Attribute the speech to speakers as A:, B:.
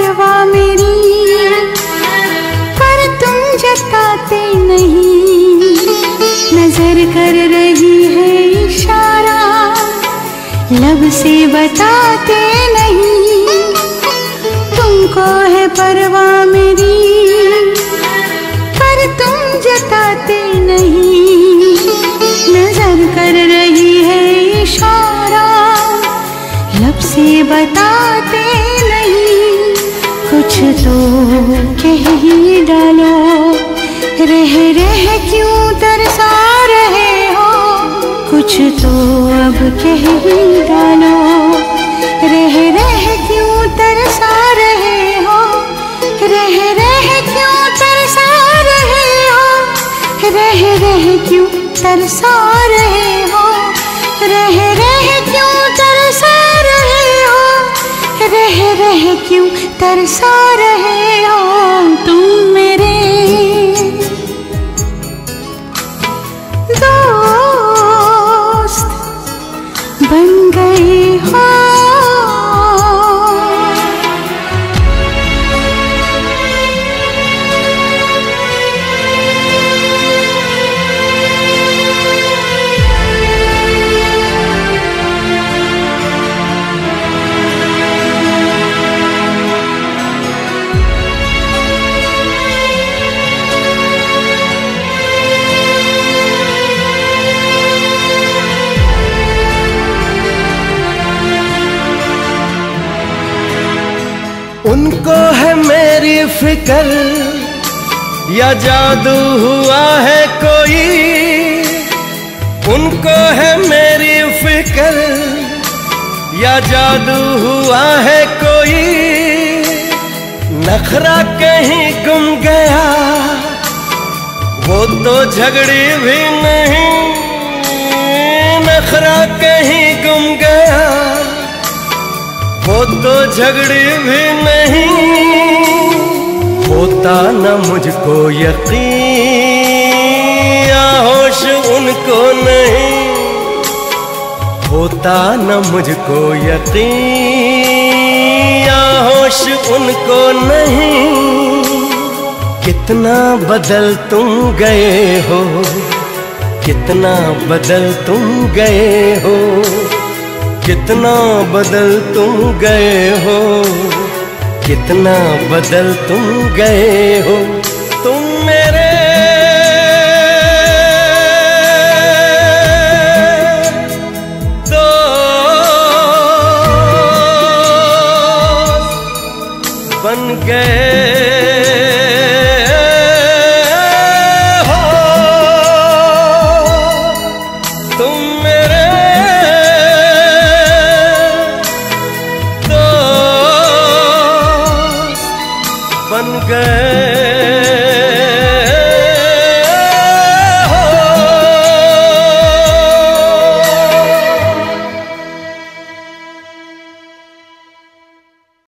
A: परवाह मेरी, पर तुम जताते नहीं। नज़र कर रही है इशारा, लब से बताते नहीं। तुमको है परवा मेरी, पर तुम तो कह ही डालो। रह रह क्यों तरसा रहे हो? कुछ तो अब कह ही डालो। रह रह क्यों तरसा रहे हो? रह रह क्यों तरसा रहे हो? रह रह क्यों तरसा रह रह क्यों तरसा रहे हो तुम मेरे? दोस्त बन गए
B: उनको है मेरी फ़िक्र, या जादू हुआ है कोई? उनको है मेरी फ़िक्र, या जादू हुआ है कोई? नखरा कहीं गुम गया, वो तो झगड़ी भी नहीं। झगड़ी भी नहीं होता न मुझको यकीन होश उनको नहीं होता न मुझको यकीन होश उनको नहीं। कितना बदल तुम गए हो, कितना बदल तुम गए हो। कितना बदल तुम गए हो, कितना बदल तुम गए हो। तुम मेरे दोस्त बन गए।